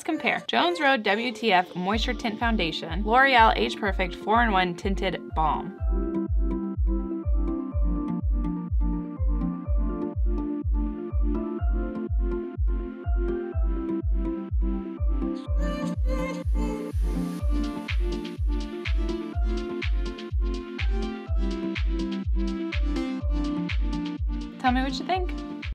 let's compare. Jones Road WTF Moisture Tint Foundation, L'Oreal Age Perfect 4-in-1 Tinted Balm. Tell me what you think.